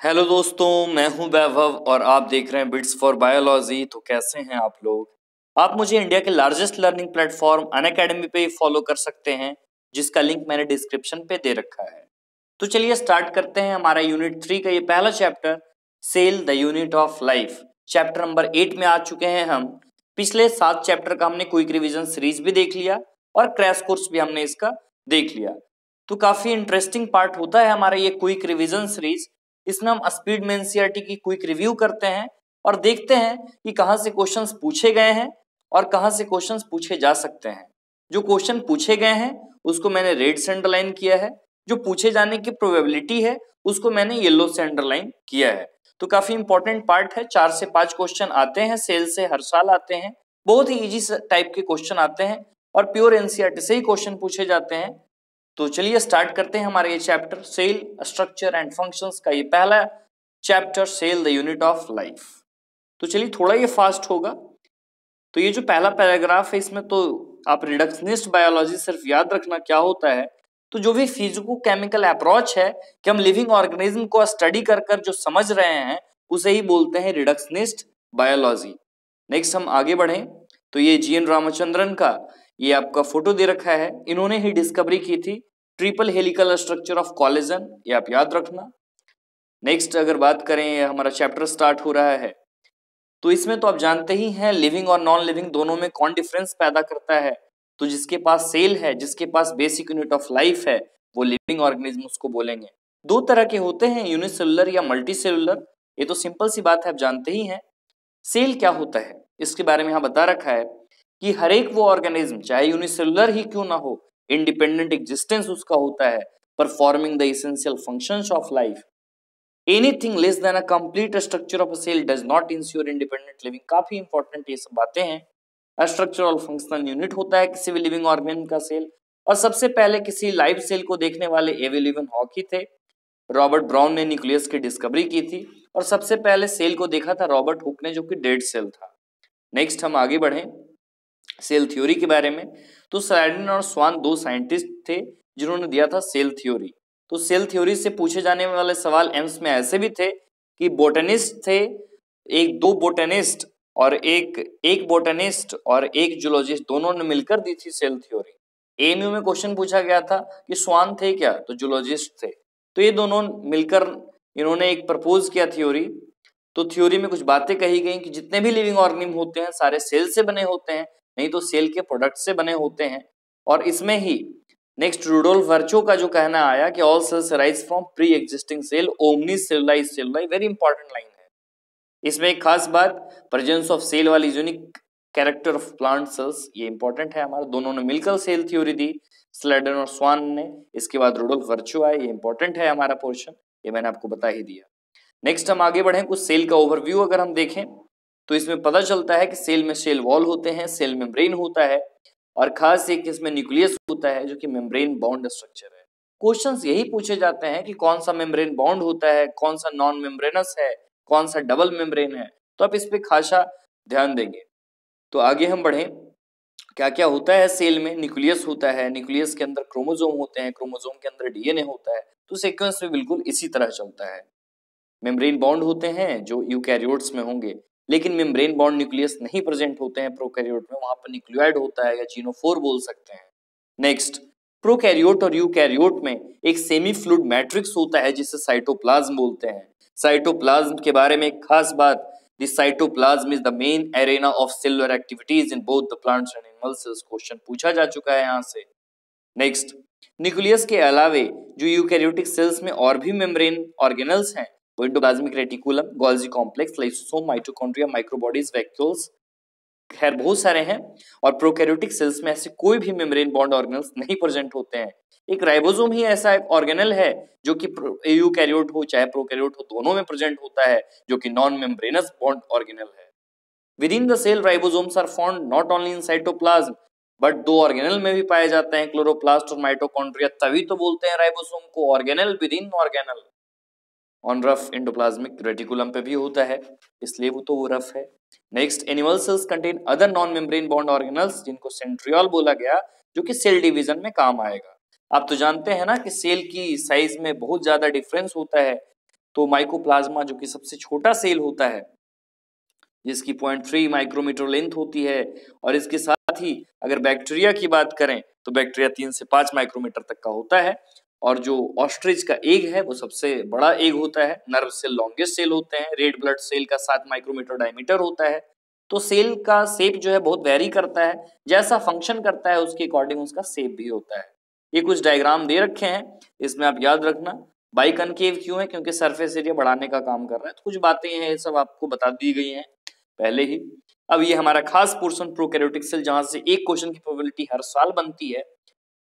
Hello दोस्तों, मैं हूँ वैभव और आप देख रहे हैं बिट्स फॉर बायोलॉजी तो कैसे हैं आप लोग? आप मुझे इंडिया के largest learning platform Unacademy पे फॉलो कर सकते हैं, जिसका लिंक मैंने डिस्क्रिप्शन पे दे रखा है। तो चलिए स्टार्ट करते हैं हमारा यूनिट थ्री का ये पहला chapter cell the unit of life chapter number eight में आ चुके हैं हम। पिछले सात चैप्टर का हमने क्विक रिविजन सीरीज़ भी देख लिया और क्रैश कोर्स भी हमने इसका देख लिया। तो काफ़ी इंटरेस्टिंग पार्ट होता है हमारा ये क्विक रिविजन सीरीज़ इसमें हम स्पीड में एनसीआरटी की क्विक रिव्यू करते हैं और देखते हैं कि कहाँ से क्वेश्चंस पूछे गए हैं और कहाँ से क्वेश्चंस पूछे जा सकते हैं। जो क्वेश्चन पूछे गए हैं, उसको मैंने रेड से अंडरलाइन किया है। जो पूछे जाने की प्रोबेबिलिटी है, उसको मैंने येलो से अंडरलाइन किया है। तो काफ़ी इंपॉर्टेंट पार्ट है। चार से पाँच क्वेश्चन आते हैं सेल से हर साल आते हैं। बहुत ही इजी टाइप के क्वेश्चन आते हैं और प्योर एनसीआरटी से ही क्वेश्चन पूछे जाते हैं। तो चलिए स्टार्ट करते हैं हमारे ये chapter cell structure and functions का ये पहला chapter cell the unit of life तो चलिए थोड़ा ये फास्ट होगा। तो ये जो पहला पैराग्राफ है, इसमें तो आप रिडक्शनिस्ट बायोलॉजी सिर्फ़ याद रखना क्या होता है? तो जो भी फिजिको केमिकल अप्रोच है कि हम लिविंग ऑर्गेनिज्म को स्टडी कर कर जो समझ रहे हैं, उसे ही बोलते हैं रिडक्शनिस्ट बायोलॉजी नेक्स्ट हम आगे बढ़े। तो ये जी एन रामचंद्रन का ये आपका फ़ोटो दे रखा है। इन्होंने ही डिस्कवरी की थी। Triple helical structure of collagen ये आप याद रखना। नेक्स्ट अगर बात करें हमारा चैप्टर स्टार्ट हो रहा है। तो इसमें तो आप जानते ही हैं लिविंग और नॉन लिविंग दोनों में कौन डिफरेंस पैदा करता है। तो जिसके पास सेल है, जिसके पास बेसिक यूनिट ऑफ़ लाइफ है, वो लिविंग ऑर्गेनिज्म उसको बोलेंगे। दो तरह के होते हैं यूनिसेलुलर या मल्टी सेलुलर ये तो सिंपल सी बात है, आप जानते ही हैं। सेल क्या होता है? इसके बारे में यहाँ बता रखा है। कि हर एक वो ऑर्गेनिज्म चाहे यूनिसेलुलर ही क्यों ना हो इंडिपेंडेंट एग्जिस्टेंस उसका होता है performing the essential functions of life anything less than a complete structure of a cell does not ensure independent living काफ़ी इंपॉर्टेंट ये सब बातें हैं। स्ट्रक्चरल फंक्शनल यूनिट होता है किसी भी लिविंग ऑर्गेनिज्म का सेल और सबसे पहले किसी लाइव सेल को देखने वाले एवेलिवन ही थे। रॉबर्ट ब्राउन ने न्यूक्लियस की डिस्कवरी की थी। और सबसे पहले सेल को देखा था रॉबर्ट हुक ने, जो कि डेड सेल था। नेक्स्ट हम आगे बढ़े। सेल थ्योरी के बारे में। तो सैडिन और स्वान दो साइंटिस्ट थे जिन्होंने दिया था सेल थ्योरी। तो सेल थ्योरी से पूछे जाने वाले सवाल एम्स में ऐसे भी थे कि बोटनिस्ट थे, एक दो बोटनिस्ट और एक एक बोटनिस्ट और एक जूलॉजिस्ट दोनों ने मिलकर दी थी सेल थ्योरी। एएमयू में क्वेश्चन पूछा गया था कि स्वान थे क्या? तो जूलॉजिस्ट थे। तो ये दोनों मिलकर इन्होंने एक प्रपोज किया थ्योरी तो थ्योरी में कुछ बातें कही गई कि जितने भी लिविंग ऑर्गेनिज्म होते हैं, सारे सेल से बने होते हैं। नहीं तो सेल के प्रोडक्ट से बने होते हैं। और इसमें ही नेक्स्ट रूडोल वर्चो का जो कहना आया कि all cells arise from pre existing cell omni सेलुलाइज सेलुलाई वेरी इंपॉर्टेंट लाइन है। इसमें एक खास बात प्रेजेंस ऑफ़ सेल वाली unique character of plant cells ये इंपॉर्टेंट है हमारा। दोनों ने मिलकर सेल थ्योरी दी स्लेडन और स्वान ने। इसके बाद रूडोल्फ वर्चो आए, ये इंपॉर्टेंट है हमारा पोर्शन ये मैंने आपको बता ही दिया। नेक्स्ट हम आगे बढ़े, कुछ सेल का ओवरव्यू अगर हम देखें। तो इसमें पता चलता है कि सेल में सेल वॉल होते हैं, सेल मेम्ब्रेन होता है और खास एक इसमें न्यूक्लियस होता है जो कि मेम्ब्रेन बाउंड स्ट्रक्चर है। क्वेश्चंस यही पूछे जाते हैं कि कौन सा मेम्ब्रेन बाउंड होता है, कौन सा नॉन मेम्ब्रेनस है, कौन सा डबल मेम्ब्रेन है? तो आप इस पर खासा ध्यान देंगे। तो आगे हम बढ़े। क्या क्या होता है सेल में? न्यूक्लियस होता है, न्यूक्लियस के अंदर क्रोमोजोम होते हैं क्रोमोजोम के अंदर डीएनए होता है। तो सीक्वेंस में बिल्कुल इसी तरह चलता है। मेम्ब्रेन बाउंड होते हैं जो यूकैरियोट्स में होंगे। लेकिन मेम्ब्रेन बॉन्ड न्यूक्लियस नहीं प्रेजेंट होते हैं प्रोकैरियोट में, वहाँ पर न्यूक्लियोइड होता है या जीनोफोर बोल सकते हैं। नेक्स्ट प्रोकैरियोट और यूकैरियोट में एक सेमी फ्लूड मैट्रिक्स होता है जिसे साइटोप्लाज्म बोलते हैं। साइटोप्लाज्म के बारे में एक खास बात the cytoplasm is the main arena of cellular activities in both the plants and animal cells question पूछा जा चुका है यहाँ से। नेक्स्ट न्यूक्लियस के अलावे जो यूकैरियोटिक सेल्स में और भी मेम्ब्रेन ऑर्गेनल्स हैं endoplasmic reticulum Golgi complex lysosome mitochondria microbodies vacuoles खैर, बहुत सारे हैं। और प्रोकैरियोटिक सेल्स में ऐसे कोई भी मेम्ब्रेन बॉन्ड ऑर्गेनल्स नहीं प्रेजेंट होते हैं। एक राइबोसोम ही ऐसा ऑर्गेनल है, जो कि यूकैरियोट हो, चाहे प्रोकैरियोट हो, दोनों में प्रेजेंट होता है, जो कि नॉन मेम्ब्रेनस बॉन्ड ऑर्गेनल है। Within the cell ribosomes are found not only in cytoplasm but दो ऑर्गेनल में भी पाए जाते हैं क्लोरोप्लास्ट और माइटोकॉन्ड्रिया तभी तो बोलते हैं राइबोसोम को organelle within organelle on rough endoplasmic reticulum पे भी होता है, इसलिए वो तो वो रफ है। Next animal cells contain other non membrane bond organelles जिनको सेंट्रियोल बोला गया, जो कि सेल डिवीज़न में काम आएगा। आप तो जानते हैं ना कि सेल की साइज़ में बहुत ज़्यादा डिफरेंस होता है तो माइकोप्लाज्मा जो कि सबसे छोटा सेल होता है, जिसकी पॉइंट थ्री माइक्रोमीटर लेंथ होती है, और इसके साथ ही अगर बैक्टीरिया की बात करें तो बैक्टीरिया तीन से पाँच माइक्रोमीटर तक का होता है और जो ऑस्ट्रिच का एग है, वो सबसे बड़ा एग होता है। नर्व सेल लॉन्गेस्ट सेल होते हैं। रेड ब्लड सेल का सात माइक्रोमीटर डायमीटर होता है। तो सेल का सेप जो है, बहुत वेरी करता है। जैसा फ़ंक्शन करता है, उसके अकॉर्डिंग उसका सेप भी होता है। ये कुछ डायग्राम दे रखे हैं। इसमें आप याद रखना बाई कनकेव क्यों है? क्योंकि सरफेस एरिया बढ़ाने का काम कर रहा है। तो कुछ बातें हैं, ये सब आपको बता दी गई हैं पहले ही। अब ये हमारा खास पोर्सन प्रोकैरियोटिक सेल जहाँ से एक क्वेश्चन की प्रोबेबिलिटी हर साल बनती है।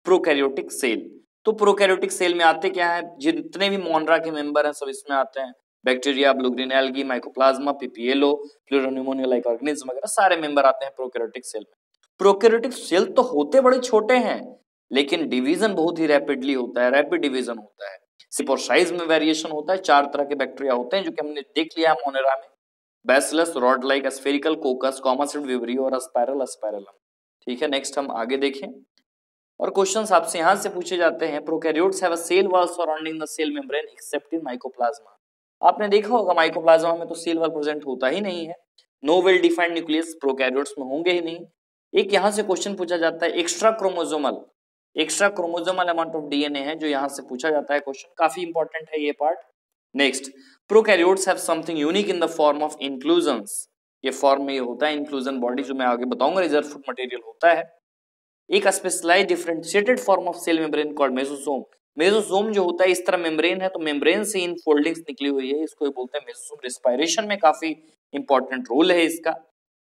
प्रोकैरियोटिक सेल तो प्रोकैरियोटिक सेल में आते क्या है? जितने भी मोनरा के मेंबर हैं, सब इसमें आते हैं। Bacteria blue green algae mycoplasma PPLO pleuropneumonia like organism वगैरह, सारे मेंबर आते हैं प्रोकैरियोटिक सेल में। प्रोकैरियोटिक सेल तो होते बड़े छोटे हैं, लेकिन डिवीज़न बहुत ही रैपिडली होता है रैपिड डिवीज़न होता है। सिर्फ़ और साइज़ में वेरिएशन होता है, चार तरह के बैक्टीरिया होते हैं, जो कि हमने देख लिया है मोनेरा में। Bacillus rod like spherical coccus कॉमसिड vibrio और अस्पायरल अस्पायरलम ठीक है नेक्स्ट हम आगे देखें। और क्वेश्चंस आपसे यहाँ से पूछे जाते हैं। Prokaryotes have a cell wall surrounding the cell membrane except in mycoplasma आपने देखा होगा माइकोप्लाज्मा में तो सेल वॉल प्रेजेंट होता ही नहीं है। No well defined nucleus prokaryotes में होंगे ही नहीं। एक यहाँ से क्वेश्चन पूछा जाता है extrachromosomal extrachromosomal amount of DNA है जो यहाँ से पूछा जाता है क्वेश्चन काफ़ी इंपॉर्टेंट है ये part next prokaryotes have something unique in the form of inclusions ये फॉर्म में ये होता है इंक्लूजन बॉडी जो मैं आगे बताऊँगा रिज़र्व फ़ूड मटेरियल होता है। एक specialised differentiated form of cell membrane called mesosome mesosome जो होता है, इस तरह मेम्ब्रेन है तो मेम्ब्रेन से इन फोल्डिंग्स निकली हुई है। इसको बोलते हैं मेसोसोम रिस्पायरेशन में काफ़ी इंपॉर्टेंट रोल है इसका।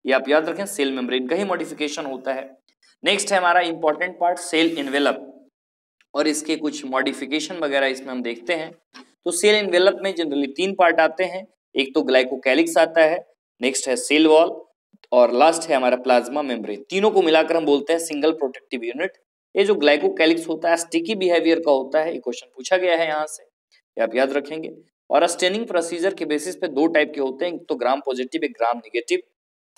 ये आप याद रखें सेल मेम्ब्रेन का ही मॉडिफिकेशन होता है। नेक्स्ट है हमारा इंपॉर्टेंट पार्ट सेल इन्वेलप और इसके कुछ मॉडिफिकेशन वगैरह इसमें हम देखते हैं। तो सेल इन्वेलप में जनरली तीन पार्ट आते हैं। एक तो ग्लाइकोकैलिक्स आता है नेक्स्ट है सेल वॉल और लास्ट है हमारा प्लाज्मा मेम्ब्रेन तीनों को मिलाकर हम बोलते हैं सिंगल प्रोटेक्टिव यूनिट ये जो ग्लाइकोकैलिक्स होता है स्टिकी बिहेवियर का होता है, ये क्वेश्चन पूछा गया है यहाँ से, ये आप याद रखेंगे। और स्टेनिंग प्रोसीजर के बेसिस पे दो टाइप के होते हैं, एक तो ग्राम पॉजिटिव एक ग्राम निगेटिव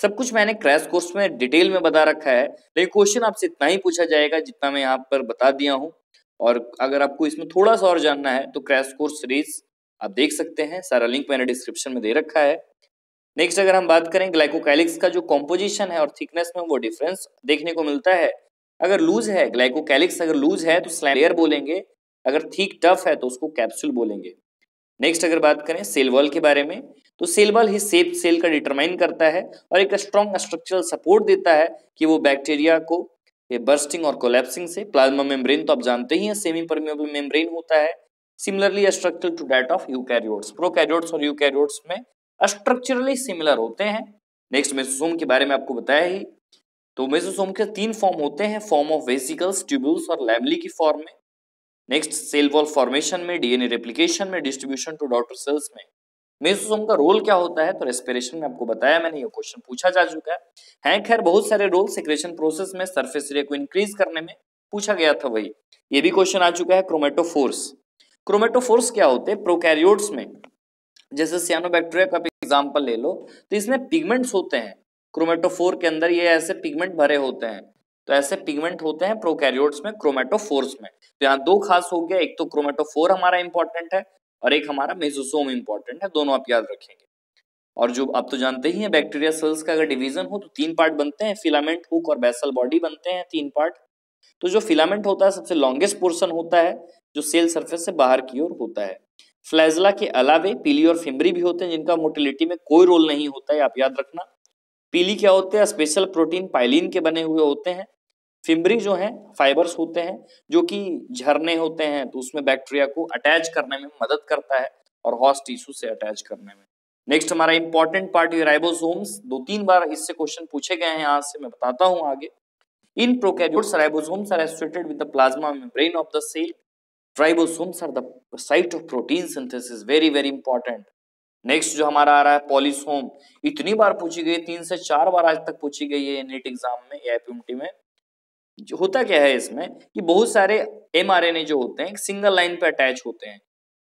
सब कुछ मैंने क्रैश कोर्स में डिटेल में बता रखा है, लेकिन क्वेश्चन आपसे इतना ही पूछा जाएगा जितना मैं यहाँ पर बता दिया हूँ। और अगर आपको इसमें थोड़ा सा और जानना है तो क्रैश कोर्स सीरीज़ आप देख सकते हैं, सारा लिंक मैंने डिस्क्रिप्शन में दे रखा है। नेक्स्ट अगर हम बात करें ग्लाइकोकैलिक्स का जो कॉम्पोजिशन है और थिकनेस में वो डिफरेंस देखने को मिलता है। अगर लूज है ग्लाइकोकैलिक्स अगर लूज है तो स्लैंडर बोलेंगे। अगर थिक टफ है तो उसको कैप्सूल बोलेंगे। नेक्स्ट अगर बात करें सेल वॉल के बारे में तो सेल वॉल ही सेप सेल का डिटरमाइन करता है और एक स्ट्रॉन्ग स्ट्रक्चरल सपोर्ट देता है कि वो बैक्टीरिया को ये बर्स्टिंग और कोलेप्सिंग से। प्लाज्मा मेम्ब्रेन तो आप जानते ही हैं सेमी परमेबल मेम्ब्रेन होता है। Similarly structure to that of you eukaryotes prokaryotes और यूकैरियोट्स में स्ट्रक्चरली सिमिलर होते हैं। नेक्स्ट मेसोसोम के बारे में आपको बताया ही। तो मेसोसोम के तीन फॉर्म होते हैं फॉर्म ऑफ़ वेसिकल्स ट्यूब्यूल्स और लैमली की फॉर्म में। नेक्स्ट सेल वॉल फॉर्मेशन में डीएनए रेप्लिकेशन में डिस्ट्रीब्यूशन टू डॉटर सेल्स में। मेसोसोम का रोल क्या होता है? तो रेस्पिरेशन में आपको बताया मैंने, ये क्वेश्चन पूछा जा चुका है। है, खैर, बहुत सारे रोल सिक्रेशन प्रोसेस में सरफेस एरिया को इंक्रीज करने में पूछा गया था वही। ये भी क्वेश्चन आ चुका है क्रोमेटोफोर्स क्रोमेटोफोर्स क्या होते हैं? प्रोकैरियोट्स में। जैसे सियानोबैक्टीरिया का एग्ज़ाम्पल ले लो तो इसमें पिगमेंट्स होते हैं। क्रोमेटोफोर के अंदर ये ऐसे पिगमेंट भरे होते हैं। तो ऐसे पिगमेंट होते हैं प्रोकैरियोट्स में क्रोमेटोफोर्स में। तो यहाँ दो खास हो गया, एक तो क्रोमेटोफोर हमारा इंपॉर्टेंट है और एक हमारा मेजोसोम इंपॉर्टेंट है, दोनों आप याद रखेंगे। और जो आप तो जानते ही हैं बैक्टीरिया सेल्स का अगर डिवीज़न हो तो तीन पार्ट बनते हैं फिलामेंट हुक और बेसल बॉडी बनते हैं तीन पार्ट तो जो फिलामेंट होता है, सबसे लॉन्गेस्ट पोर्सन होता है, जो सेल सरफेस से बाहर की ओर होता है। फ्लैजला के अलावे पीली और फिम्बरी भी होते हैं, जिनका मोटिलिटी में कोई रोल नहीं होता है, आप याद रखना। पीली क्या होते हैं? स्पेशल प्रोटीन पाइलिन के बने हुए होते हैं। फिम्बरी जो है, फाइबर्स होते हैं, जो कि झरने होते हैं तो उसमें बैक्टीरिया को अटैच करने में मदद करता है और हॉस्ट टिश्यू से अटैच करने में। नेक्स्ट हमारा इंपॉर्टेंट पार्ट ये राइबोसोम्स। दो तीन बार इससे क्वेश्चन पूछे गए हैं यहाँ से मैं बताता हूँ आगे। In prokaryotes, ribosomes are associated with the plasma membrane of the cell. Ribosomes are the site of protein synthesis very very important next जो हमारा आ रहा है पॉलीसोम इतनी बार पूछी गई, तीन से चार बार आज तक पूछी गई है नीट एग्ज़ाम में एपीएमटी में। जो होता क्या है इसमें कि बहुत सारे एमआरएनए जो होते हैं सिंगल लाइन पे अटैच होते हैं।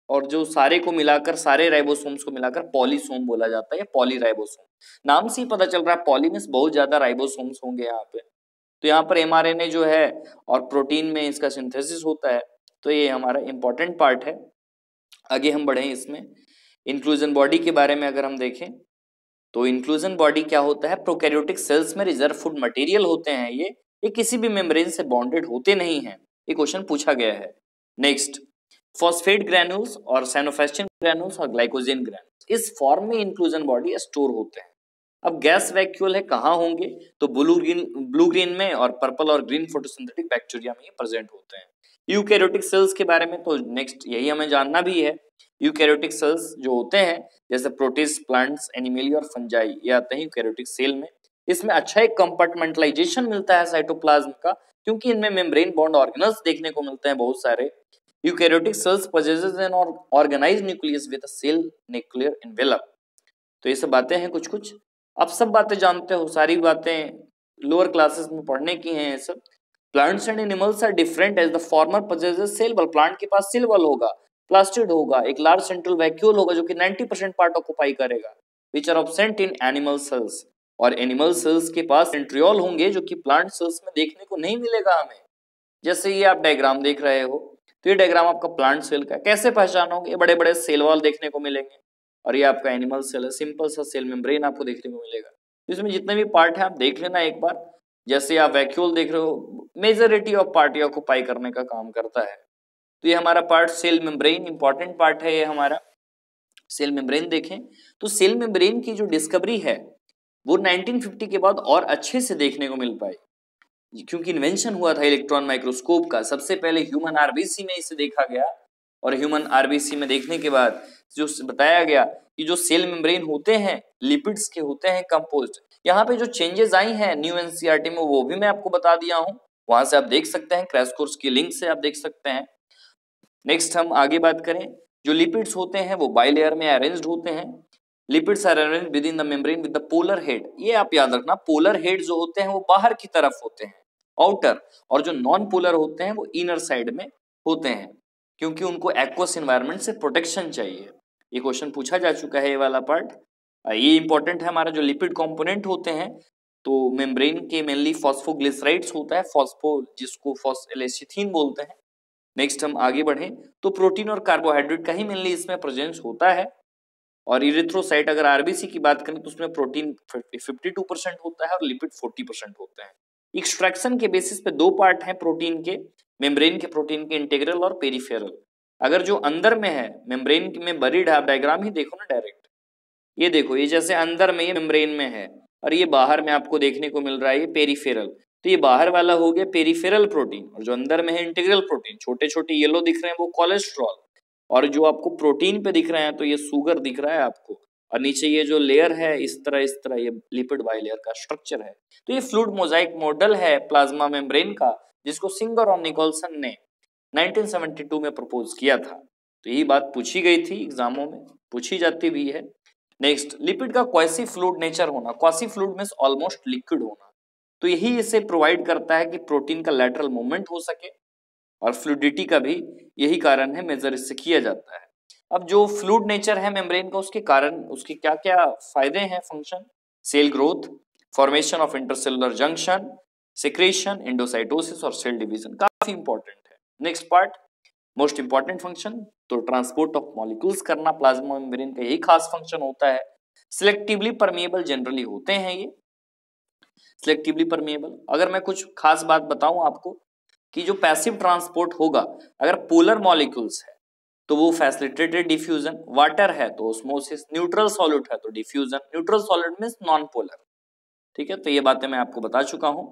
और जो सारे को मिलाकर, सारे राइबोसोम्स को मिलाकर पॉलीसोम बोला जाता है, या पॉलीराइबोसोम नाम से ही पता चल रहा है पॉली में बहुत ज़्यादा राइबोसोम्स होंगे यहाँ पे। तो यहाँ पर एमआरएनए जो है, और प्रोटीन में इसका सिंथेसिस होता है। तो ये हमारा इंपॉर्टेंट पार्ट है। आगे हम बढ़े इसमें। इंक्लूजन बॉडी के बारे में अगर हम देखें तो इंक्लूजन बॉडी क्या होता है? प्रोकैरियोटिक सेल्स में रिज़र्व फ़ूड मटेरियल होते हैं ये। ये किसी भी मेम्ब्रेन से बॉन्डेड होते नहीं हैं। ये क्वेश्चन पूछा गया है। नेक्स्ट फॉस्फेट ग्रैनुल्स और सैनोफेस्टिन ग्रैनुल्स और ग्लाइकोजेन ग्रैनुल्स इस फॉर्म में इंक्लूजन बॉडी स्टोर होते हैं। अब गैस वैक्यूल है, कहाँ होंगे? तो ब्लू ग्रीन ब्लू ग्रीन में और पर्पल और ग्रीन फोटोसिंथेटिक बैक्टीरिया में ये प्रेजेंट होते हैं। यूकैरियोटिक सेल्स के बारे में तो नेक्स्ट यही हमें जानना भी है। यूकैरियोटिक सेल्स जो होते हैं, जैसे प्रोटिस्ट प्लांट्स, एनिमली और फंजाई, ये आते हैं यूकैरियोटिक सेल में। इसमें अच्छा एक कंपार्टमेंटलाइजेशन मिलता है साइटोप्लाज्म का, क्योंकि इनमें मेम्ब्रेन बॉन्ड ऑर्गेनल्स देखने को मिलते हैं बहुत सारे। Eukaryotic cells possesses an organized nucleus with cell nuclear envelope तो ये सब बातें हैं कुछ कुछ आप सब बातें जानते हो, सारी बातें लोअर क्लासेस में पढ़ने की हैं ये सब। Plants and animals are different as the former possesses cell wall plant के पास सेल वॉल होगा प्लास्टिड होगा, एक लार्ज सेंट्रल वैक्यूल होगा जो कि 90 परसेंट पार्ट ऑक्यूपाई करेगा which are absent in animal cells और एनिमल सेल्स के पास सेंट्रियोल होंगे जो कि प्लांट सेल्स में देखने को नहीं मिलेगा हमें। जैसे ये आप डायग्राम देख रहे हो तो ये डायग्राम आपका प्लांट सेल का कैसे पहचान पहचानोगे? बड़े बड़े सेल वॉल देखने को मिलेंगे। और ये आपका एनिमल सेल है। सिंपल सा सेल मेम्ब्रेन आपको देखने को मिलेगा। इसमें जितने भी पार्ट है, आप देख लेना एक बार। जैसे आप वैक्यूल देख रहे हो मेजोरिटी ऑफ़ पार्ट ऑक्यूपाई करने का काम करता है। तो ये हमारा part cell membrane important part है ये हमारा। सेल मेम्ब्रेन देखें तो सेल मेम्ब्रेन की जो डिस्कवरी है, वो 1950 के बाद और अच्छे से देखने को मिल पाई। क्योंकि इन्वेंशन हुआ था इलेक्ट्रॉन माइक्रोस्कोप का। सबसे पहले ह्यूमन आरबीसी में इसे देखा गया। और ह्यूमन आरबीसी में देखने के बाद जो बताया गया कि जो सेल मेम्ब्रेन होते हैं लिपिड्स के होते हैं कंपोस्ट यहाँ पे जो चेंजेस आई हैं न्यू एनसीईआरटी में, वो भी मैं आपको बता दिया हूँ। वहाँ से आप देख सकते हैं क्रैश कोर्स की लिंक से आप देख सकते हैं। नेक्स्ट हम आगे बात करें, जो लिपिड्स होते हैं, वो बाइलेयर में अरेंज्ड होते हैं। Lipids are arrange within the membrane with the polar head ये आप याद रखना पोलर हेड जो होते हैं, वो बाहर की तरफ़ होते हैं आउटर और जो नॉन पोलर होते हैं, वो इनर साइड में होते हैं। क्योंकि उनको एक्वस इन्वायरमेंट से प्रोटेक्शन चाहिए। ये क्वेश्चन पूछा जा चुका है ये वाला पार्ट ये इंपॉर्टेंट है हमारा जो लिपिड कंपोनेंट होते हैं तो मेम्ब्रेन के मेनली फॉस्फोग्लिसराइड्स होता है फॉस्फो जिसको फॉस्फेलेसिथिन बोलते हैं। नेक्स्ट हम आगे बढ़े तो प्रोटीन और कार्बोहाइड्रेट का ही मेनली इसमें प्रेजेंस होता है। और इरेथ्रोसाइट अगर आरबीसी की बात करें तो उसमें प्रोटीन 52 परसेंट होता है और लिपिड 40 परसेंट होते हैं। एक्सट्रैक्शन के बेसिस पे दो पार्ट हैं प्रोटीन के। मेम्ब्रेन के प्रोटीन के इंटेग्रल और पेरीफेरल। अगर जो अंदर में है, मेम्ब्रेन में बरीड है डायग्राम ही देखो ना डायरेक्ट। ये देखो, ये जैसे अंदर में ये मेम्ब्रेन में है, और ये बाहर में आपको देखने को मिल रहा है, ये पेरीफेरल। तो ये बाहर वाला हो गया पेरीफेरल प्रोटीन, और जो अंदर में है इंटीग्रल प्रोटीन छोटे छोटे येलो दिख रहे हैं वो कोलेस्ट्रॉल। और जो आपको प्रोटीन पे दिख रहे हैं तो ये सुगर दिख रहा है आपको। और नीचे ये जो लेयर है, इस तरह इस तरह, ये लिपिड बाई लेयर का स्ट्रक्चर है। तो ये फ्लूड मोजाइक मॉडल है प्लाज्मा मेम्ब्रेन का जिसको सिंगर और निकोलसन ने 1972 में प्रपोज किया था। तो यही बात पूछी गई थी एग्जामों में, पूछी जाती भी है। नेक्स्ट, लिपिड का क्वासी फ्लूड नेचर होना, quasi fluid mean almost liquid होना। तो यही इसे प्रोवाइड करता है कि प्रोटीन का लेटरल मूवमेंट हो सके और फ्लूडिटी का भी यही कारण है मेजर इससे किया जाता है। अब जो फ्लूड नेचर है मेम्ब्रेन का, उसके कारण, उसके क्या क्या फ़ायदे हैं function cell growth formation of intercellular junction secretion endocytosis और सेल डिवीज़न काफ़ी इंपॉर्टेंट है। Next part most important function तो ट्रांसपोर्ट ऑफ़ मॉलिक्यूल्स करना प्लाज्मा मेम्ब्रेन का यही खास फ़ंक्शन होता है। सिलेक्टिवली परमिएबल जनरली होते हैं ये। सिलेक्टिवली परमिएबल अगर मैं कुछ खास बात बताऊँ आपको कि जो पैसिव ट्रांसपोर्ट होगा, अगर पोलर मॉलिक्यूल्स है तो वो फैसिलिटेटेड डिफ्यूजन वाटर है तो ओस्मोसिस न्यूट्रल सॉलिड है तो diffusion neutral solid mean non polar ठीक है तो ये बातें मैं आपको बता चुका हूँ।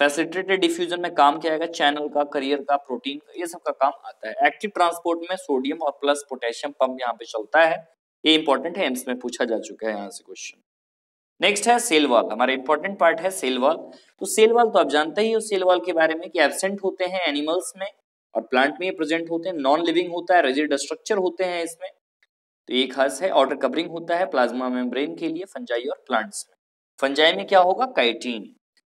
फैसिलिटेटेड डिफ्यूजन में काम क्या आएगा? चैनल का करियर का प्रोटीन का, ये सब का काम आता है। एक्टिव ट्रांसपोर्ट में सोडियम और प्लस पोटेशियम पंप यहाँ पे चलता है। ये इंपॉर्टेंट है एम्स में पूछा जा चुका है यहाँ से क्वेश्चन नेक्स्ट है सेल वॉल हमारा इंपॉर्टेंट पार्ट है सेल वॉल तो सेल वॉल तो आप जानते ही हो सेल वॉल के बारे में कि एबसेंट होते हैं एनिमल्स में और प्लांट में ये प्रेजेंट होते हैं। नॉन लिविंग होता है रेजिड स्ट्रक्चर होते हैं इसमें। तो ये खास है ऑर्डर कवरिंग होता है प्लाज्मा मेम्ब्रेन के लिए फंजाई और प्लांट्स में। फंजाई में क्या होगा? काइटीन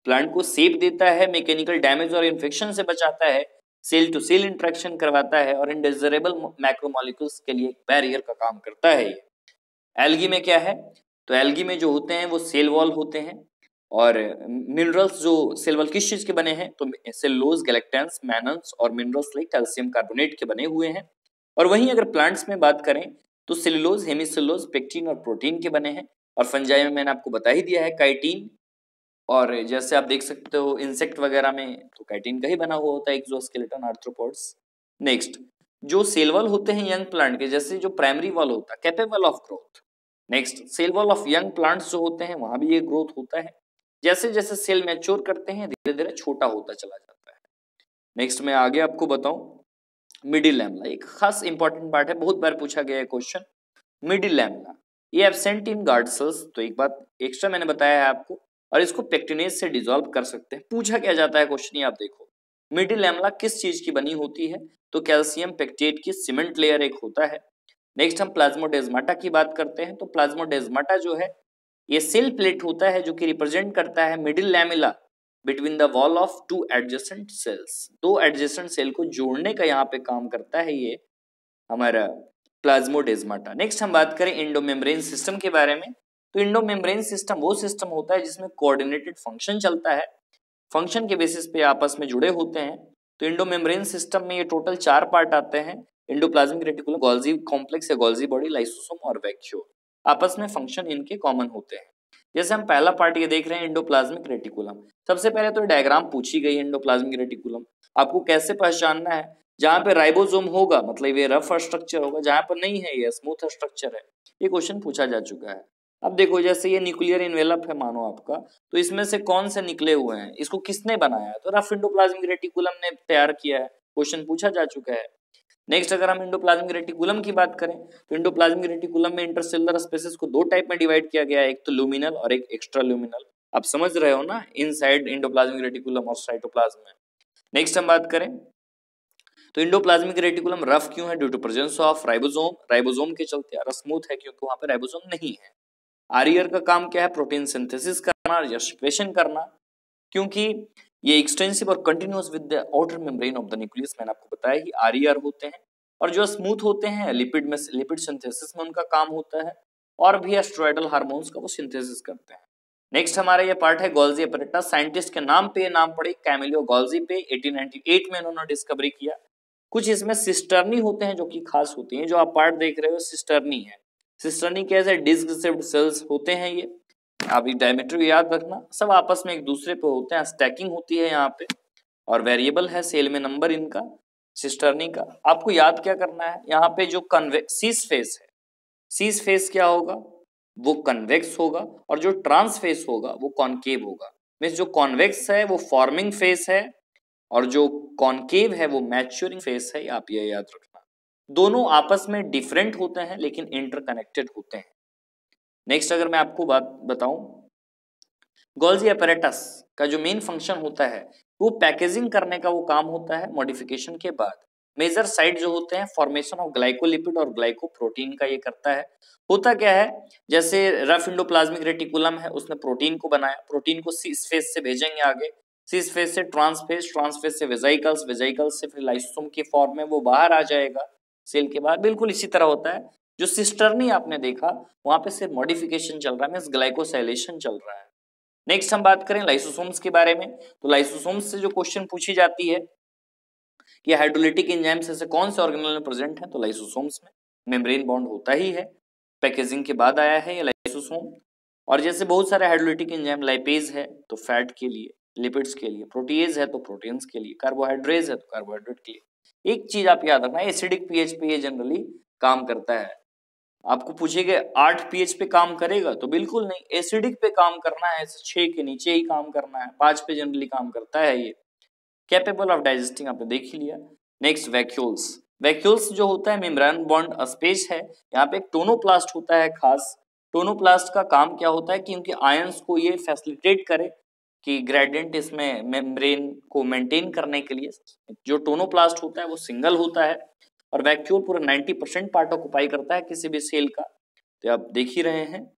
प्लांट को सेप देता है, मैकेनिकल डैमेज और इन्फेक्शन से बचाता है, सेल टू सेल इंट्रैक्शन करवाता है और इनडिजरेबल मैक्रोमोलिक्यूल्स के लिए बैरियर का काम करता है एल्गी में क्या है? तो एल्गी में जो होते हैं वो सेल वॉल होते हैं और मिनरल्स जो सेल वॉल किस चीज़ के बने हैं? तो सेलोज गैलेक्टेंस, मैनल्स और मिनरल्स लाइक कैल्शियम कार्बोनेट के बने हुए हैं। और वहीं अगर प्लांट्स में बात करें तो सेलुलोज, हेमिसेलुलोज, पेक्टिन और प्रोटीन के बने हैं। और फंजाई में मैंने आपको बता ही दिया है, काइटिन और जैसे आप देख सकते हो इंसेक्ट वगैरह में तो काइटिन का ही बना हुआ होता है एक्सोस्केलेटन आर्थ्रोपोड्स नेक्स्ट जो सेल वॉल होते हैं यंग प्लांट के, जैसे जो प्राइमरी वॉल होता है capable of growth next cell wall of young plants जो होते हैं, वहाँ भी ये ग्रोथ होता है। जैसे जैसे सेल मैच्योर करते हैं धीरे धीरे छोटा होता चला जाता है। नेक्स्ट मैं आगे आपको बताऊँ मिडिल लैमला एक खास इंपॉर्टेंट पार्ट है, बहुत बार पूछा गया है क्वेश्चन मिडिल लैमला ये एबसेंट इन गार्ड सेल्स तो एक बात एक्स्ट्रा मैंने बताया है आपको और इसको पेक्टिनेज से डिजोल्व कर सकते हैं। पूछा क्या जाता है क्वेश्चन आप देखो। मिडिल लैमला किस चीज़ की बनी होती है? तो कैल्शियम पेक्टेट की सीमेंट लेयर एक होता है। नेक्स्ट हम प्लाज्मोडेजमाटा की बात करते हैं। तो प्लाज्मोडेजमाटा जो है, ये सेल प्लेट होता है जो कि रिप्रेजेंट करता है middle lamella between the wall of two adjacent cells दो एडजेसेंट सेल को जोड़ने का यहाँ पे काम करता है ये हमारा प्लाज्मोडेजमाटा नेक्स्ट हम बात करें इंडोमेम्ब्रेन सिस्टम के बारे में। तो इंडोमेम्ब्रेन सिस्टम वो सिस्टम होता है जिसमें कोऑर्डिनेटेड फ़ंक्शन चलता है। फ़ंक्शन के बेसिस पे आपस में जुड़े होते हैं। तो इंडोमेम्ब्रेन सिस्टम में ये टोटल चार पार्ट आते हैं, इंडोप्लाज्मिक रेटिकुलम, गोल्जी कॉम्प्लेक्स या गोल्जी बॉडी, लाइसोसोम और वैक्यूल आपस में फ़ंक्शन इनके कॉमन होते हैं। जैसे हम पहला पार्ट ये देख रहे हैं, इंडोप्लाज्मिक रेटिकुलम। सबसे पहले तो डायग्राम पूछी गई इंडोप्लाज्मिक रेटिकुलम। आपको कैसे पहचानना है? जहाँ पे राइबोसोम होगा मतलब ये रफ स्ट्रक्चर होगा, जहाँ पर नहीं है, ये स्मूथ स्ट्रक्चर है। ये क्वेश्चन पूछा जा चुका है। अब देखो, जैसे ये न्यूक्लियर इन्वेलप है मानो आपका तो इसमें से कौन से निकले हुए हैं? इसको किसने बनाया तो रफ इंडोप्लाज्मिक रेटिकुलम ने तैयार किया है। क्वेश्चन पूछा जा चुका है। नेक्स्ट अगर हम इंडोप्लाज्मिक रेटिकुलम की बात करें तो इंडोप्लाज्मिक रेटिकुलम में इंटरसेलर स्पेसिस को दो टाइप में डिवाइड किया गया है, एक तो लुमिनल और एक एक्स्ट्रा लुमिनल आप समझ रहे हो ना? इन साइड इंडोप्लाज्मिक रेटिकुलम और साइटोप्लाज्म में। नेक्स्ट हम बात करें तो इंडोप्लाज्मिक रेटिकुलम रफ क्यों है? Due to presence of ribosome ribosome के चलते स्मूथ है क्योंकि वहाँ पे राइबोसोम नहीं है। आरियर का काम क्या है? प्रोटीन सिंथेसिस करना या सिक्रेशन करना, क्योंकि ये एक्सटेंसिव और continuous with the outer membrane of the nucleus मैंने आपको बताया ही आरियर होते हैं और जो स्मूथ होते हैं, लिपिड में लिपिड सिंथेसिस में उनका काम होता है और भी एस्ट्रॉयडल हार्मोन्स का वो सिंथेसिस करते हैं। नेक्स्ट हमारा ये पार्ट है गोल्जी अपरेटा साइंटिस्ट के नाम पे नाम पड़े, कैमिलियो गोल्जी पे 1898 में इन्होंने डिस्कवरी किया। कुछ इसमें सिस्टर्नी होते हैं जो कि खास होती हैं, जो आप पार्ट देख रहे हो, सिस्टर्नी है। सिस्टर्नी कैसे डिस्क शेप्ड सेल्स होते हैं ये। आप डायमीटर याद रखना। सब आपस में एक दूसरे पे होते हैं। स्टैकिंग होती है यहाँ पे। और वेरिएबल है सेल में नंबर इनका सिस्टर्नी का। आपको याद क्या करना है? यहाँ पे जो कन्वेक्सिस फेस है। सीस फेस क्या होगा? वो कन्वेक्स होगा। और जो ट्रांस फेस होगा, वो कॉन्केव होगा। मीन्स जो कॉन्वेक्स है, वो फॉर्मिंग फेस है। और जो कॉन्केव है, वो मैच्योरिंग फेस है। आप ये याद रखना दोनों आपस में डिफरेंट होते हैं, लेकिन इंटरकनेक्टेड होते हैं। नेक्स्ट अगर मैं आपको बात बताऊँ गोल्जी अपरेटस का जो मेन फ़ंक्शन होता है, वो पैकेजिंग करने का वो काम होता है मॉडिफिकेशन के बाद। मेजर साइड जो होते हैं फॉर्मेशन ऑफ़ ग्लाइकोलिपिड और ग्लाइकोप्रोटीन का ये करता है। होता क्या है, जैसे रफ इंडोप्लाज्मिक रेटिकुलम है, उसने प्रोटीन को बनाया प्रोटीन को सीस फेस से भेजेंगे आगे। सीस फेस से ट्रांसफेस ट्रांसफेस से वेजाइकल्स वेजाइकल्स से फिर लाइसोसोम के फॉर्म में वो बाहर आ जाएगा। सेल के बाद। बिल्कुल इसी तरह होता है। जो सिस्टरनी आपने देखा, वहाँ पे सिर्फ़ मॉडिफिकेशन चल रहा है मीन ग्लाइकोसाइलेशन चल रहा है। नेक्स्ट हम बात करें लाइसोसोम्स के बारे में। तो लाइसोसोम्स से जो क्वेश्चन पूछी जाती है कि हाइड्रोलिटिक एंजाइम्स ऐसे कौन से ऑर्गेनल में प्रेजेंट है तो लाइसोसोम्स में मेम्ब्रेन बॉन्ड होता ही है। पैकेजिंग के बाद आया है ये लाइसोसोम और जैसे बहुत सारे हाइड्रोलिटिक एंजाइम लाइपेज है तो फैट के लिए लिपिड्स के लिए प्रोटीज है तो प्रोटीन्स के लिए कार्बोहाइड्रेज है तो कार्बोहाइड्रेट के लिए। एक चीज़ आप याद रखना एसिडिक पीएच पे ये जनरली काम करता है। आपको पूछेगा आठ पीएच पे काम करेगा तो बिल्कुल नहीं एसिडिक पे काम करना है छह के नीचे ही काम करना है, पाँच पे जनरली काम करता है ये। कैपेबल ऑफ़ डाइजेस्टिंग आपने देख ही लिया। नेक्स्ट वैक्यूल्स वैक्यूल्स जो होता है मेम्ब्रेन बॉन्ड स्पेस है। यहाँ पे टोनोप्लास्ट होता है खास। टोनोप्लास्ट का काम क्या होता है कि उनके आयंस को ये फैसिलिटेट करे कि ग्रेडियंट इसमें मेम्ब्रेन को मेंटेन करने के लिए जो टोनोप्लास्ट होता है वो सिंगल होता है और वैक्यूल पूरा 90 परसेंट पार्ट ऑक्यूपाई करता है किसी भी सेल का। तो आप देख ही रहे हैं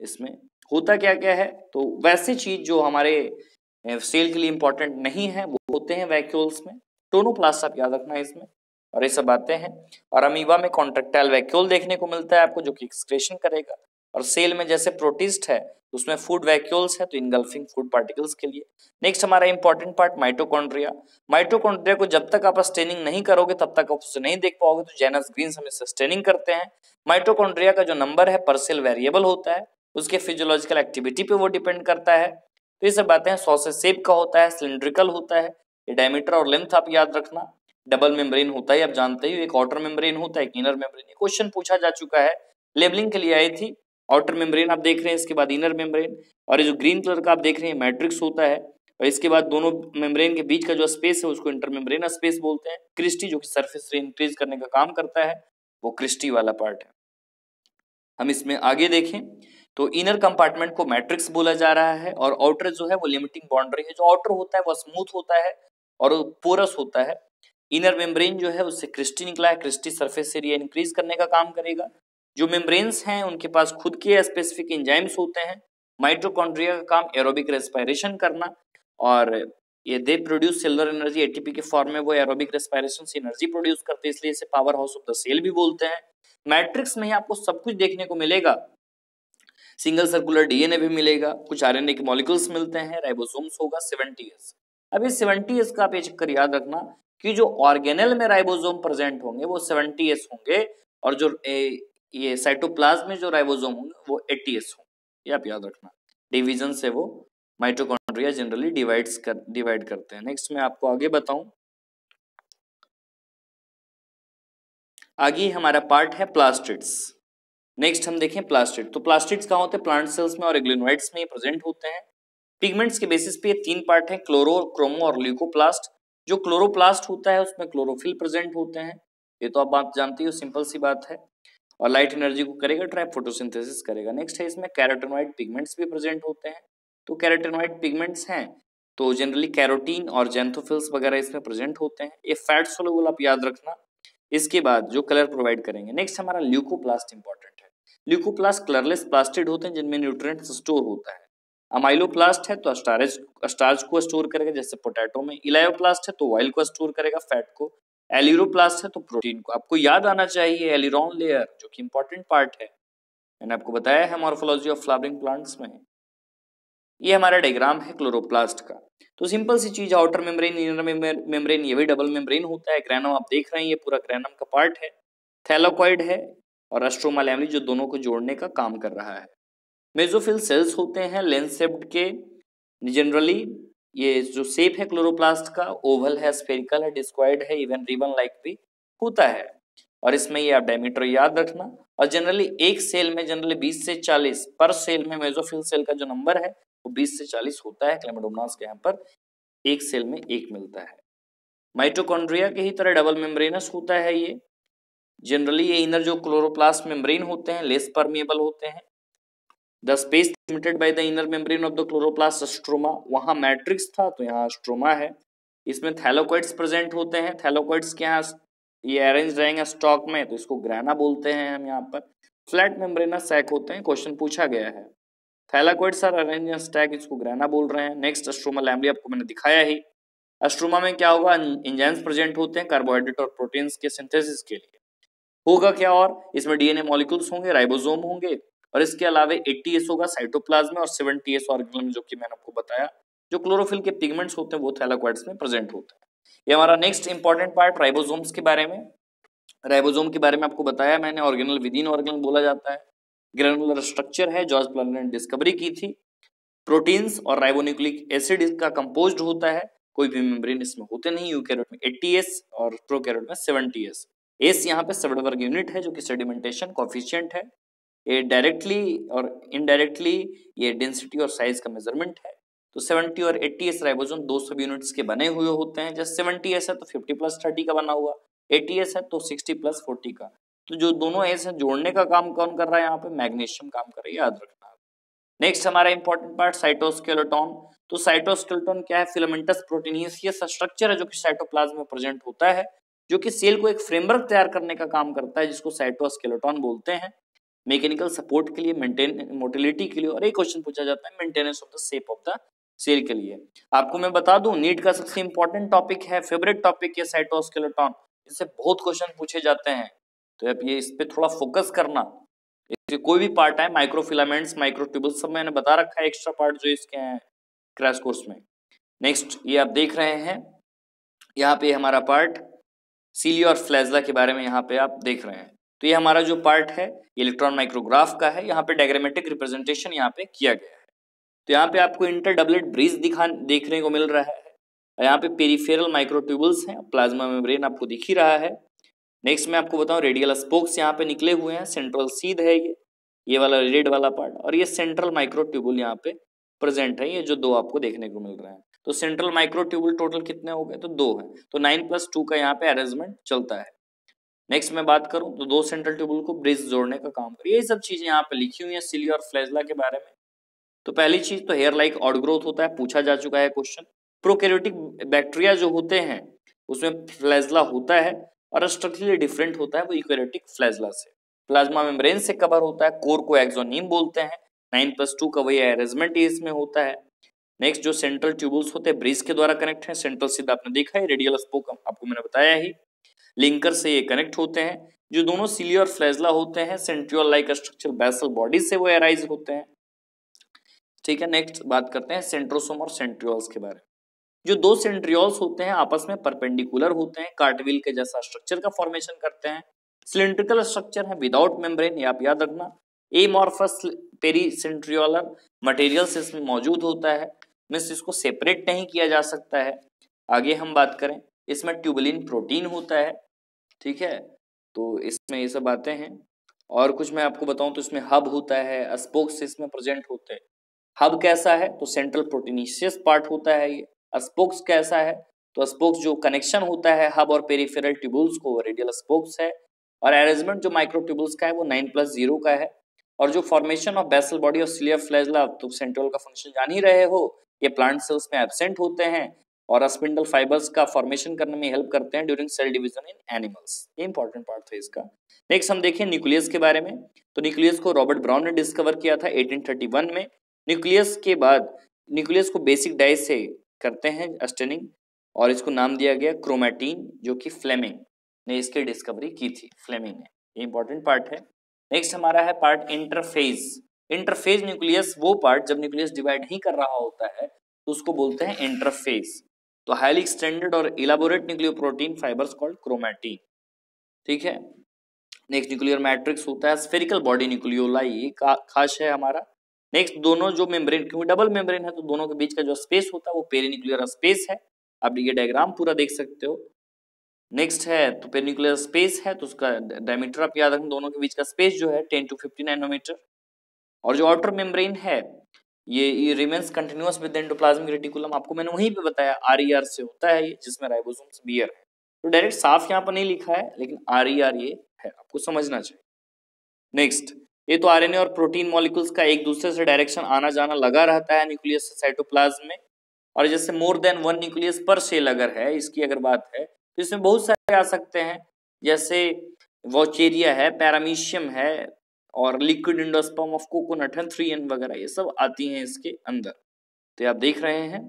इसमें होता क्या क्या है? तो वैसे चीज़ जो हमारे सेल के लिए इंपॉर्टेंट नहीं है, वो होते हैं वैक्यूल्स में। टोनोप्लास्ट आप याद रखना है इसमें और ये सब आते हैं। और अमीबा में कॉन्ट्रेक्टाइल वैक्यूल देखने को मिलता है आपको, जो कि एक्सक्रेशन करेगा। और सेल में जैसे प्रोटिस्ट है उसमें फ़ूड वैक्यूल्स है तो इनगल्फिंग फ़ूड पार्टिकल्स के लिए। नेक्स्ट हमारा इंपॉर्टेंट पार्ट माइटोकॉन्ड्रिया माइटोकॉन्ड्रिया को जब तक आप स्टेनिंग नहीं करोगे, तब तक आप उसे नहीं देख पाओगे तो जेनस ग्रीन हमें स्टेनिंग करते हैं। माइटोकॉन्ड्रिया का जो नंबर है परसेल वेरिएबल होता है, उसके फिजियोलॉजिकल एक्टिविटी पे वो डिपेंड करता है। तो ये सब बातें सौ से सेप का होता है सिलिंड्रिकल होता है, ये डायमीटर और लेंथ आप याद रखना। डबल मेम्ब्रेन होता है आप जानते ही एक आउटर मेम्ब्रेन होता है, एक इनर मेम्ब्रेन क्वेश्चन पूछा जा चुका है। लेबलिंग के लिए आई थी आउटर मेम्ब्रेन आप देख रहे हैं, इसके बाद इनर मेम्ब्रेन और ये जो ग्रीन कलर का आप देख रहे हैं मैट्रिक्स होता है और इसके बाद दोनों मेम्ब्रेन के बीच का जो स्पेस है, उसको इंटर मेम्ब्रेन स्पेस बोलते हैं। क्रिस्टी जो कि सरफेस से इंक्रीज करने का काम करता है, वो क्रिस्टी वाला पार्ट है। हम इसमें आगे देखें तो इनर कंपार्टमेंट को मैट्रिक्स बोला जा रहा है और आउटर जो है, वो लिमिटिंग बाउंड्री है। जो आउटर होता है, वो स्मूथ होता है और पोरस होता है। इनर मेम्ब्रेन जो है, उससे क्रिस्टी निकला है क्रिस्टी सरफेस एरिया इंक्रीज करने का काम करेगा। जो मेम्ब्रेन्स हैं, उनके पास खुद के स्पेसिफिक इंजाइम्स होते हैं माइट्रोकॉन्ड्रिया का काम एरोबिक रेस्पायरेशन करना और ये they produce cellular energy ATP के फॉर्म में वो एरोबिक रेस्पायरेशन से एनर्जी प्रोड्यूस करते हैं, इसलिए इसे power house of the cell भी बोलते हैं। मैट्रिक्स में ही आपको सब कुछ देखने को मिलेगा। सिंगल सर्कुलर डीएनए भी मिलेगा, कुछ आरएनए के मॉलिक्यूल्स मिलते हैं राइबोसोम्स होगा सेवेंटी एस अब इस सेवेंटी एस का आप ये चक्कर याद रखना कि जो ऑर्गेनल में राइबोसोम प्रेजेंट होंगे, वो सेवेंटी एस होंगे और जो ये साइटोप्लाज्म में जो राइबोसोम होंगे, वो एट्टी एस होंगे। ये आप याद रखना। डिवीज़न से वो माइटोकॉन्ड्रिया जनरली डिवाइड्स कर डिवाइड करते हैं। नेक्स्ट मैं आपको आगे बताऊँ। आगे हमारा पार्ट है प्लास्टिड्स नेक्स्ट हम देखें प्लास्टिड तो प्लास्टिड्स कहाँ होते हैं? प्लांट सेल्स में और एग्लिनोइड्स में प्रेजेंट होते हैं। पिगमेंट्स के बेसिस पे तीन पार्ट हैं क्लोरो क्रोमो और ल्यूकोप्लास्ट जो क्लोरोप्लास्ट होता है, उसमें क्लोरोफिल प्रेजेंट होते हैं। ये तो आप बात जानती हो सिंपल सी बात है। और लाइट एनर्जी को करेगा ट्रैप फोटोसिंथेसिस करेगा। नेक्स्ट है इसमें कैरोटेनॉइड पिगमेंट्स भी प्रेजेंट होते हैं। तो कैरोटेनॉइड पिगमेंट्स हैं तो जनरली कैरोटीन और जेंथोफिल्स वगैरह इसमें प्रेजेंट होते हैं। ये फैट सोलोबल आप याद रखना। इसके बाद जो कलर प्रोवाइड करेंगे। नेक्स्ट हमारा ल्यूकोप्लास्ट इंपॉर्टेंट है। ल्यूकोप्लास्ट कलरलेस प्लास्टिड होते हैं, जिनमें न्यूट्रिएंट स्टोर होता है। अमाइलोप्लास्ट है तो स्टारेज स्टार्च को स्टोर करेगा, जैसे पोटैटो में। इलायोप्लास्ट है तो ऑयल को स्टोर करेगा फैट को। एलिरोप्लास्ट है तो प्रोटीन को आपको याद आना चाहिए एलिरॉन लेयर जो कि इंपॉर्टेंट पार्ट है। मैंने आपको बताया है मॉर्फोलॉजी ऑफ़ फ्लावरिंग प्लांट्स में। ये हमारा डायग्राम है क्लोरोप्लास्ट का। तो सिंपल सी चीज़ आउटर मेम्ब्रेन इनर मेम्ब्रेन ये भी डबल मेम्ब्रेन होता है। ग्रैनम आप देख रहे हैं, ये पूरा ग्रैनम का पार्ट है। थैलोकॉइड है और एस्ट्रोमा लैमली जो दोनों को जोड़ने का काम कर रहा है। मेजोफिल सेल्स होते हैं लेंसेप्ड के जनरली ये जो सेप है क्लोरोप्लास्ट का, ओवल है स्पेरिकल है डिस्क्वाइड है, इवन रिबन लाइक भी होता है। और इसमें ये आप डायमीटर याद रखना। और जनरली एक सेल में जनरली 20 से 40 पर सेल में मेजोफिल सेल का जो नंबर है, वो 20 से 40 होता है क्लेमोडोमनास के यहाँ पर एक सेल में एक मिलता है। माइटोकॉन्ड्रिया के ही तरह डबल मेम्ब्रेनस होता है ये। जनरली ये इनर जो क्लोरोप्लास्ट मेम्ब्रेन होते हैं लेस परमिएबल होते हैं। The space limited by the inner membrane of the chloroplast stroma वहाँ मैट्रिक्स था तो यहाँ स्ट्रोमा है। इसमें थैलोक्वाइड्स प्रेजेंट होते हैं। थैलोक्वाइड्स के यहाँ ये अरेंज रहेंगे स्टॉक में तो इसको ग्रैना बोलते हैं हम यहाँ पर। फ्लैट मेम्ब्रेना सैक होते हैं क्वेश्चन पूछा गया है। थैलाक्वाइड्स आर अरेंज स्टैक इसको ग्रैना बोल रहे हैं। नेक्स्ट अस्ट्रोमा लैमली आपको मैंने दिखाया ही। अस्ट्रोमा में क्या होगा? इंजाइम्स प्रेजेंट होते हैं कार्बोहाइड्रेट और प्रोटीन्स के सिंथेसिस के लिए। होगा क्या और? इसमें डीएनए मॉलिक्यूल्स होंगे राइबोसोम होंगे। और इसके अलावा एट्टी एस होगा साइटोप्लाज्म और सेवेंटी एस ऑर्गेनल में जो कि मैंने आपको बताया, जो क्लोरोफिल के पिगमेंट्स होते हैं, वो थैलाक्वाइड्स में प्रेजेंट होते हैं। ये हमारा नेक्स्ट इंपॉर्टेंट पार्ट राइबोसोम्स के बारे में। राइबोसोम के बारे में आपको बताया मैंने ऑर्गेनल विद इन ऑर्गेनल बोला जाता है। ग्रेनुलर स्ट्रक्चर है जॉर्ज प्लानर ने डिस्कवरी की थी। प्रोटीन्स और राइबोन्यूक्लिक एसिड इसका कंपोज होता है। कोई भी मेम्ब्रेन इसमें होते नहीं यूकैरियोट में 80s और प्रोकैरियोट में 70s एस यहाँ पे सेवडवर्ग यूनिट है, जो कि सेडिमेंटेशन कॉफिशियंट है। ये डायरेक्टली और इनडायरेक्टली ये डेंसिटी और साइज़ का मेज़रमेंट है। तो 70 और 80 एस राइबोसोम दो सब यूनिट्स के बने हुए होते हैं। जैसे 70 एस है तो 50 प्लस 30 का बना हुआ। 80 एस है तो 60 प्लस 40 का। तो जो दोनों एस है, जोड़ने का काम कौन कर रहा है यहाँ पे? मैग्नीशियम काम कर रही है, याद रखना। नेक्स्ट हमारा इंपॉर्टेंट पार्ट साइटोस्केलेटोन तो साइटोस्केलेटोन क्या है? फिलामेंटस प्रोटीनियस स्ट्रक्चर है जो कि साइटोप्लाज्म में प्रेजेंट होता है, जो कि सेल को एक फ्रेमवर्क तैयार करने का काम करता है, जिसको साइटोस्केलेटोन बोलते हैं। मैकेनिकल सपोर्ट के लिए मेंटेन मोटिलिटी के लिए और एक क्वेश्चन पूछा जाता है maintenance of the shape of the cell के लिए। आपको मैं बता दूँ, नीट का सबसे इंपॉर्टेंट टॉपिक है फेवरेट टॉपिक है साइटोस्केलेटन इससे बहुत क्वेश्चन पूछे जाते हैं। तो अब ये इस पर थोड़ा फोकस करना। इसके कोई भी पार्ट है माइक्रोफिलामेंट्स माइक्रोट्यूबल सब मैंने बता रखा है एक्स्ट्रा पार्ट जो इसके हैं क्रैश कोर्स में। नेक्स्ट ये आप देख रहे हैं, यहाँ पे हमारा पार्ट सीली और फ्लैजला के बारे में यहाँ पे आप देख रहे हैं। तो ये हमारा जो पार्ट है इलेक्ट्रॉन माइक्रोग्राफ का है, यहाँ पे डायग्रामेटिक रिप्रेजेंटेशन यहाँ पे किया गया है। तो यहाँ पे आपको इंटर डबलेट ब्रिज दिखा देखने को मिल रहा है। यहाँ पे पेरीफेरल माइक्रोट्यूबल्स हैं प्लाज्मा मेम्ब्रेन आपको दिख ही रहा है। नेक्स्ट मैं आपको बताऊँ रेडियल स्पोक्स यहाँ पे निकले हुए हैं सेंट्रल सीध है ये ये वाला रेड वाला पार्ट और ये सेंट्रल माइक्रोट्यूबुल यहाँ पे प्रेजेंट है, ये जो दो आपको देखने को मिल रहा है। तो सेंट्रल माइक्रोट्यूबुल टोटल कितने हो गए? तो दो है। तो नाइन प्लस टू का यहाँ पे अरेंजमेंट चलता है। नेक्स्ट मैं बात करूँ तो दो सेंट्रल ट्यूबुल को ब्रिज जोड़ने का काम कर। ये सब चीज़ें यहाँ पे लिखी हुई है सिली और फ्लैजला के बारे में। तो पहली चीज़ तो हेयर लाइक ऑड ग्रोथ होता है, पूछा जा चुका है क्वेश्चन प्रोकैरियोटिक बैक्टीरिया जो होते हैं, उसमें फ्लैजला होता है और स्ट्रक्चरली डिफरेंट होता है वो इक्वेरेटिक फ्लैजला से। प्लाज्मा मेम्ब्रेन से कवर होता है कोर को एक्सोनीम बोलते हैं नाइन प्लस टू का वही अरेंजमेंट इसमें होता है। नेक्स्ट जो सेंट्रल ट्यूबुल्स होते हैं ब्रिज के द्वारा कनेक्ट है सेंट्रल सीधा आपने देखा है रेडियल स्पोक आपको मैंने बताया ही। लिंकर से ये कनेक्ट होते हैं, जो दोनों सिली और फ्लैजला होते हैं centriole like structure basal body से वो एराइज होते हैं। ठीक है नेक्स्ट बात करते हैं सेंट्रोसोम और सेंट्रियोल्स के बारे में। जो दो सेंट्रियोल्स होते हैं, आपस में परपेंडिकुलर होते हैं कार्टविल के जैसा स्ट्रक्चर का फॉर्मेशन करते हैं। सिलेंड्रिकल स्ट्रक्चर है विदाउट मेम्ब्रेन ये आप याद रखना। एमॉर्फस पेरीसेंट्रियोलर मटेरियल्स इसमें मौजूद होता है मीन्स इसको सेपरेट नहीं किया जा सकता है। आगे हम बात करें, इसमें ट्यूबलिन प्रोटीन होता है। ठीक है? तो इसमें ये सब आते हैं। और कुछ मैं आपको बताऊँ तो इसमें हब होता है, स्पोक्स इसमें प्रेजेंट होते हैं। हब कैसा है? तो सेंट्रल प्रोटीनिशियस पार्ट होता है ये। स्पोक्स कैसा है? तो स्पोक्स जो कनेक्शन होता है हब और पेरीफेरल ट्यूबुल्स को रेडियल स्पोक्स है। और अरेंजमेंट जो माइक्रो ट्यूबुल्स का है, वो नाइन प्लस ज़ीरो का है। और जो फॉर्मेशन ऑफ़ बेसल बॉडी और सिलियर फ्लैजला तो सेंट्रल का फ़ंक्शन जान ही रहे हो, ये प्लांट सेल्स में एबसेंट होते हैं। और स्पिंडल फाइबर्स का फॉर्मेशन करने में हेल्प करते हैं during cell division in animals ये इंपॉर्टेंट पार्ट था इसका। नेक्स्ट हम देखें न्यूक्लियस के बारे में। तो न्यूक्लियस को रॉबर्ट ब्राउन ने डिस्कवर किया था 1831 में। न्यूक्लियस के बाद न्यूक्लियस को बेसिक डाई से करते हैं स्टेनिंग और इसको नाम दिया गया क्रोमैटीन जो कि फ्लेमिंग ने इसकी डिस्कवरी की थी। फ्लेमिंग ने ये इंपॉर्टेंट पार्ट है। नेक्स्ट हमारा है पार्ट इंटरफेज इंटरफेज न्यूक्लियस वो पार्ट जब न्यूक्लियस डिवाइड नहीं कर रहा होता है तो उसको बोलते हैं इंटरफेज तो हाईली एक्सटेंडेड और elaborate nucleoprotein fibres called chromatin ठीक है? नेक्स्ट न्यूक्लियर मैट्रिक्स होता है स्फेरिकल बॉडी न्यूक्लियोला ये खास है हमारा। नेक्स्ट दोनों जो मेम्ब्रेन क्योंकि डबल मेम्ब्रेन है तो दोनों के बीच का जो स्पेस होता है, वो पेरिन्यूक्लियर स्पेस है। आप ये डायग्राम पूरा देख सकते हो। नेक्स्ट है तो पेरिन्यूक्लियर स्पेस है तो उसका डायमीटर आप याद रखें, दोनों के बीच का स्पेस जो है टेन टू फिफ्टी नैनोमीटर और जो आउटर मेम्ब्रेन है ये remains continuous with endoplasmic reticulum आपको मैंने वहीं पे बताया आर ई आर से होता है ये, जिसमें राइबोसोम्स बियर है। तो डायरेक्ट साफ़ यहाँ पर नहीं लिखा है, लेकिन आर ई आर ये है, आपको समझना चाहिए। नेक्स्ट ये तो आरएनए और प्रोटीन मॉलिक्यूल्स का एक दूसरे से डायरेक्शन आना जाना लगा रहता है न्यूक्लियस से साइटोप्लाज्म में, और जैसे मोर देन वन न्यूक्लियस पर सेल अगर है, इसकी अगर बात है तो इसमें बहुत सारे आ सकते हैं। जैसे वोचेरिया है पैरामीशियम है और लिक्विड इंडोस्पर्म ऑफ़ कोकोनट है थ्री एन वगैरह, ये सब आती हैं इसके अंदर। तो आप देख रहे हैं।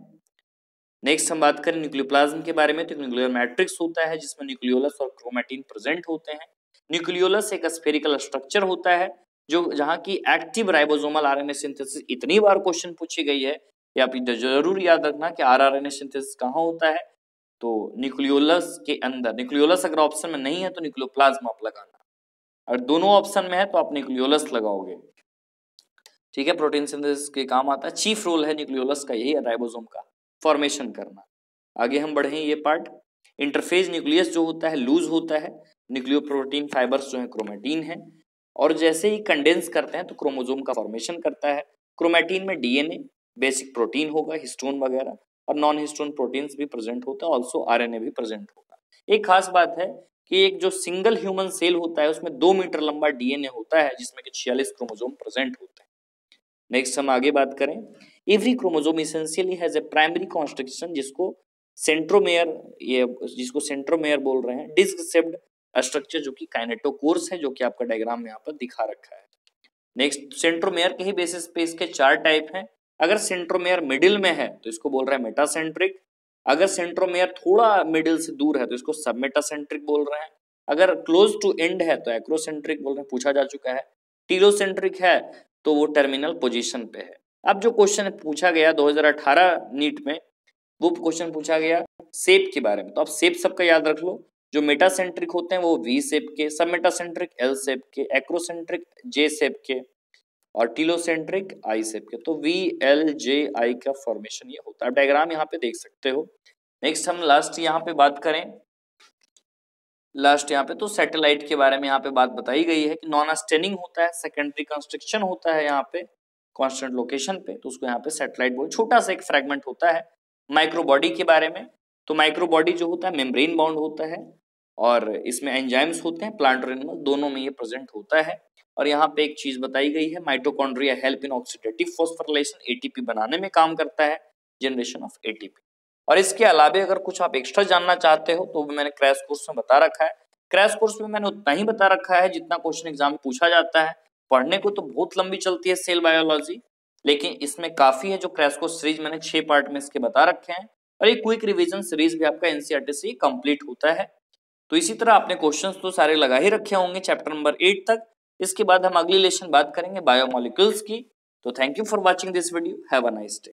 नेक्स्ट हम बात करें न्यूक्लियोप्लाज्म के बारे में। तो न्यूक्लियर मैट्रिक्स होता है, जिसमें न्यूक्लियोलस और क्रोमेटिन प्रेजेंट होते हैं। न्यूक्लियोलस एक स्फेरिकल स्ट्रक्चर होता है, जो जहाँ की एक्टिव राइबोसोमल आरएनए सिंथेसिस इतनी बार क्वेश्चन पूछी गई है। या आप ज़रूर याद रखना कि आर आर सिंथेसिस कहाँ होता है। तो न्यूक्लियोलस के अंदर न्यूक्लियोलस अगर ऑप्शन में नहीं है तो न्यूक्लियोप्लाज्म आप लगाना। अगर दोनों ऑप्शन में है तो आप न्यूक्लियोलस लगाओगे। ठीक है, प्रोटीन सिंथेसिस के काम आता है। चीफ रोल है न्यूक्लियोलस का यही, राइबोसोम का। फॉर्मेशन करना। आगे हम बढ़े ये पार्ट इंटरफेज न्यूक्लियस जो होता है लूज होता है। न्यूक्लियो प्रोटीन फाइबर्स जो है क्रोमेटीन है। और जैसे ही कंडेंस करते हैं तो क्रोमोजोम का फॉर्मेशन करता है। क्रोमेटीन में डीएनए बेसिक प्रोटीन होगा हिस्टोन वगैरह। और नॉन हिस्टोन प्रोटीन्स भी प्रेजेंट होता है ऑल्सो आरएनए भी प्रेजेंट होगा। एक खास बात है कि एक जो सिंगल ह्यूमन सेल होता है, उसमें दो मीटर लंबा डीएनए होता है, जिसमें कि छियालीस क्रोमोजोम प्रेजेंट होते हैं। नेक्स्ट हम आगे बात करें। Every chromosome essentially has a primary construction जिसको सेंट्रोमेयर ये जिसको सेंट्रोमेयर बोल रहे हैं डिस्क सेप्ड स्ट्रक्चर जो कि काइनेटोकोर्स है, जो कि आपका डायग्राम में यहाँ पर दिखा रखा है। नेक्स्ट सेंट्रोमेयर के ही बेसिस पे इसके चार टाइप हैं। अगर सेंट्रोमेयर मिडिल में है तो इसको बोल रहे हैं मेटासेंट्रिक अगर सेंट्रोमेयर थोड़ा मिडिल से दूर है तो इसको सब मेटासेंट्रिक बोल रहे हैं। अगर क्लोज टू एंड है तो एक्रोसेंट्रिक बोल रहे हैं, पूछा जा चुका है। टीलोसेंट्रिक है तो वो टर्मिनल पोजीशन पे है। अब जो क्वेश्चन पूछा गया 2018 नीट में, वो क्वेश्चन पूछा गया सेप के बारे में। तो आप सेप सबका याद रख लो। जो मेटासेंट्रिक होते हैं वो वी सेप के सब मेटासेंट्रिक एल सेप के एक्रोसेंट्रिक जे सेप के। और टीलोसेंट्रिक आई सेप के तो वी एल जे आई का फॉर्मेशन ये होता है। डायग्राम यहाँ पे देख सकते हो। नेक्स्ट हम लास्ट यहाँ पे बात करें। लास्ट यहाँ पे तो सैटेलाइट के बारे में यहाँ पे बात बताई गई है कि नॉन स्टेनिंग होता है सेकेंडरी कंस्ट्रक्शन होता है यहाँ पे कॉन्स्टेंट लोकेशन पे तो उसको यहाँ पे सैटेलाइट बोल, छोटा सा एक फ्रेगमेंट होता है माइक्रोबॉडी के बारे में। तो माइक्रोबॉडी जो होता है मेम्ब्रेन बाउंड होता है। और इसमें एंजाइम्स होते हैं प्लांट और एनिमल दोनों में ये प्रेजेंट होता है। और यहाँ पे एक चीज़ बताई गई है mitochondria help in oxidative phosphorylation ATP बनाने में काम करता है जनरेशन ऑफ़ एटीपी और इसके अलावा अगर कुछ आप एक्स्ट्रा जानना चाहते हो तो मैंने क्रैश कोर्स में बता रखा है। क्रैश कोर्स में मैंने उतना ही बता रखा है, जितना क्वेश्चन एग्ज़ाम में पूछा जाता है। पढ़ने को तो बहुत लंबी चलती है सेल बायोलॉजी लेकिन इसमें काफ़ी है जो क्रैश कोर्स सीरीज़ मैंने छह पार्ट में इसके बता रखे हैं। और ये क्विक रिवीजन सीरीज़ भी आपका एनसीआरटी से कंप्लीट होता है। तो इसी तरह आपने क्वेश्चन तो सारे लगा ही रखे होंगे चैप्टर नंबर एट तक। इसके बाद हम अगली लेशन बात करेंगे बायोमोलिक्यूल्स की। तो thank you for watching this video have a nice day